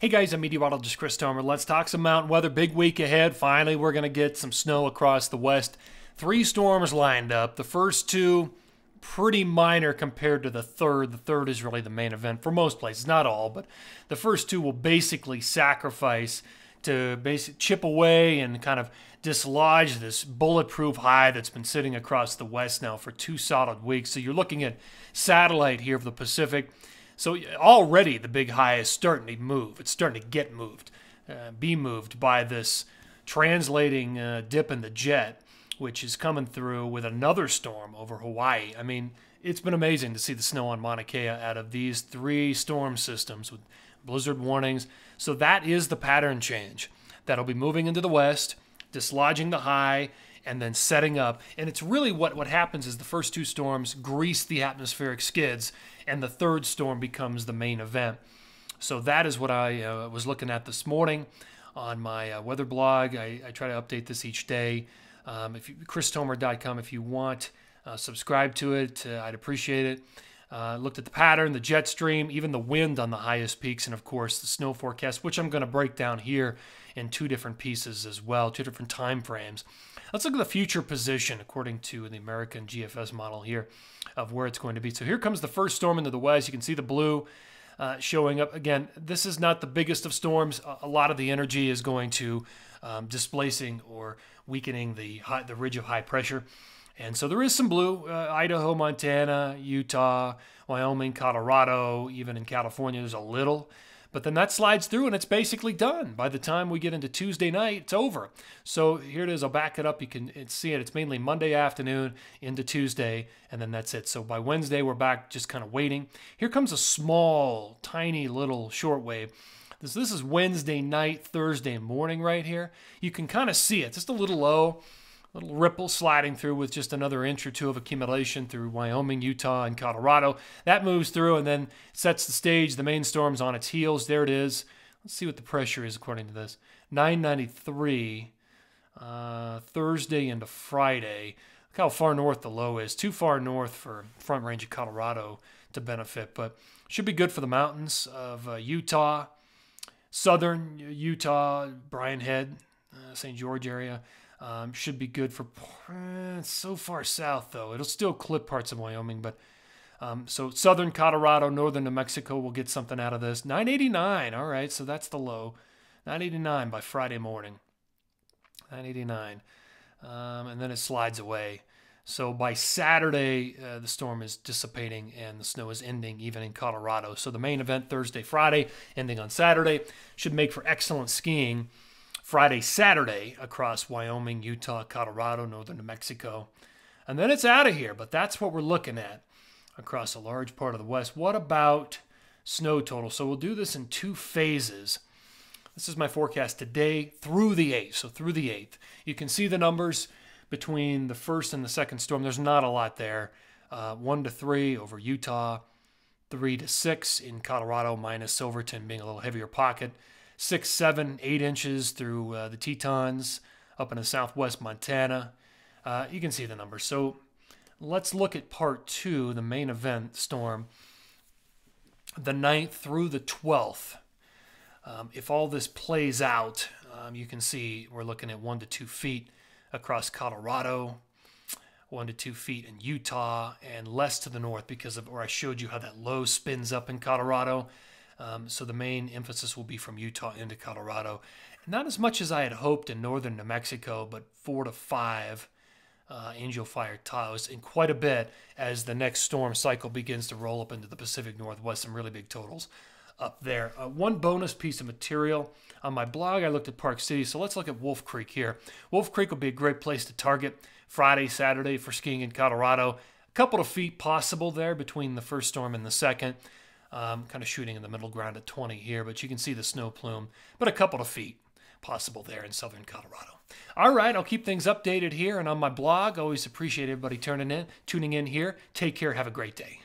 Hey guys, I'm meteorologist Chris Tomer. Let's talk some mountain weather. Big week ahead. Finally, we're going to get some snow across the west. Three storms lined up. The first two, pretty minor compared to the third. The third is really the main event for most places, not all, but the first two will basically sacrifice to basic chip away and kind of dislodge this bulletproof high that's been sitting across the west now for two solid weeks. So you're looking at satellite here of the Pacific. So already the big high is starting to move. It's starting to get moved, uh, be moved by this translating uh, dip in the jet, which is coming through with another storm over Hawaii. I mean, it's been amazing to see the snow on Mauna Kea out of these three storm systems with blizzard warnings. So that is the pattern change that'll be moving into the west, dislodging the high, and then setting up. And it's really what, what happens is the first two storms grease the atmospheric skids, and the third storm becomes the main event. So that is what I uh, was looking at this morning on my uh, weather blog. I, I, try to update this each day. Um, if you, christomer.com, if you want, uh, subscribe to it. Uh, I'd appreciate it. Uh, looked at the pattern, the jet stream, even the wind on the highest peaks, and of course the snow forecast, which I'm going to break down here in two different pieces as well, two different time frames. Let's look at the future position according to the American GFS model here of where it's going to be. So here comes the first storm into the west. You can see the blue uh, showing up. Again, this is not the biggest of storms. A lot of the energy is going to um, displacing or weakening the high, the ridge of high pressure. And so there is some blue uh, Idaho, Montana, Utah, Wyoming, Colorado, even in California, there's a little. But then that slides through and it's basically done. By the time we get into Tuesday night, it's over. So here it is. I'll back it up. You can see it. It's mainly Monday afternoon into Tuesday, and then that's it. So by Wednesday, we're back just kind of waiting. Here comes a small, tiny little shortwave. This, this is Wednesday night, Thursday morning right here. You can kind of see it. Just a little low little ripple sliding through with just another inch or two of accumulation through Wyoming, Utah, and Colorado. That moves through and then sets the stage. The main storm's on its heels. There it is. Let's see what the pressure is according to this. 993 uh, Thursday into Friday. Look how far north the low is. Too far north for front range of Colorado to benefit, but should be good for the mountains of uh, Utah, southern Utah, Brian Head, uh, St. George area. Um, should be good for eh, so far south though. It'll still clip parts of Wyoming, but um, so southern Colorado, northern New Mexico will get something out of this. 989. All right, so that's the low. 989 by Friday morning. 989, um, and then it slides away. So by Saturday, uh, the storm is dissipating and the snow is ending, even in Colorado. So the main event Thursday, Friday, ending on Saturday, should make for excellent skiing. Friday, Saturday across Wyoming, Utah, Colorado, northern New Mexico. And then it's out of here, but that's what we're looking at across a large part of the West. What about snow total? So we'll do this in two phases. This is my forecast today through the 8th. So through the 8th. You can see the numbers between the first and the second storm. There's not a lot there. Uh, 1 to 3 over Utah, 3 to 6 in Colorado, minus Silverton being a little heavier pocket six, seven, eight inches through uh, the Tetons up in the southwest Montana. Uh, you can see the numbers. So let's look at part two, the main event storm, the 9th through the 12th. Um, if all this plays out, um, you can see we're looking at one to two feet across Colorado, one to two feet in Utah, and less to the north because of where I showed you how that low spins up in Colorado. Um, so the main emphasis will be from Utah into Colorado. Not as much as I had hoped in northern New Mexico, but four to five uh, Angel Fire Taos, and quite a bit as the next storm cycle begins to roll up into the Pacific Northwest. Some really big totals up there. Uh, one bonus piece of material on my blog, I looked at Park City, so let's look at Wolf Creek here. Wolf Creek will be a great place to target Friday, Saturday for skiing in Colorado. A couple of feet possible there between the first storm and the second. Um, kind of shooting in the middle ground at 20 here, but you can see the snow plume, but a couple of feet possible there in southern Colorado. All right, I'll keep things updated here and on my blog. Always appreciate everybody turning in, tuning in here. Take care. Have a great day.